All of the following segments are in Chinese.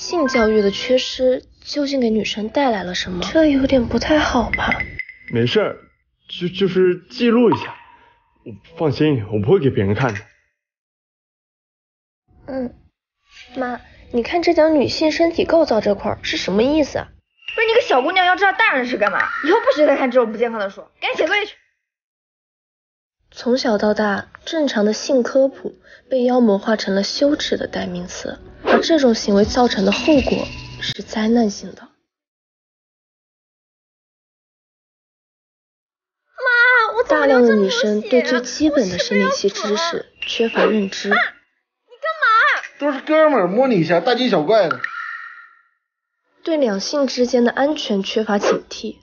性教育的缺失究竟给女生带来了什么？这有点不太好吧？没事儿，就就是记录一下。放心，我不会给别人看的。嗯，妈，你看这讲女性身体构造这块是什么意思啊？不是你个小姑娘要知道大人是干嘛？以后不许再看这种不健康的书，赶紧写作业去。从小到大，正常的性科普被妖魔化成了羞耻的代名词。而这种行为造成的后果是灾难性的。妈，我大量的女生对最基本的生理期知识缺乏认知。妈，你干嘛？都是哥们儿，摸你一下，大惊小怪的。对两性之间的安全缺乏警惕，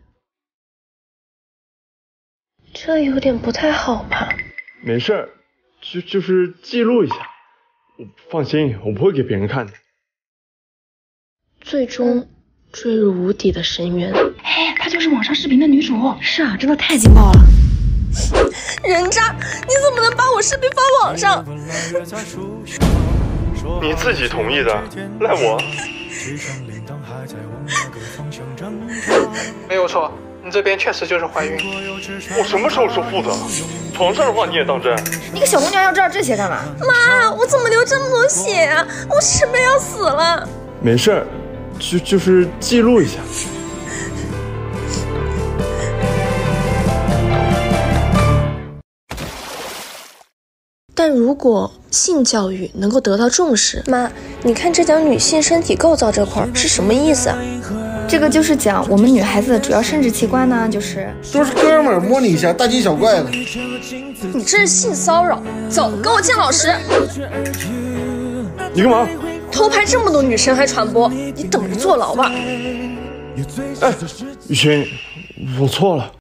这有点不太好吧？没事儿，就就是记录一下。放心，我不会给别人看的。最终坠入无底的深渊。哎，她就是网上视频的女主。是啊，真的太劲爆了。人渣，你怎么能把我视频发网上？你自己同意的，赖我？没有错。你这边确实就是怀孕，我什么时候说负的？床上的话你也当真？你个小姑娘要知道这些干嘛？妈，我怎么流这么多血啊？我是不是要死了？没事儿，就就是记录一下。但如果性教育能够得到重视，妈，你看这讲女性身体构造这块是什么意思啊？这个就是讲我们女孩子的主要生殖器官呢，就是都是哥们儿摸你一下，大惊小怪的。你这是性骚扰，走，跟我见老师。你干嘛？偷拍这么多女生还传播，你等着坐牢吧。哎，雨欣，我错了。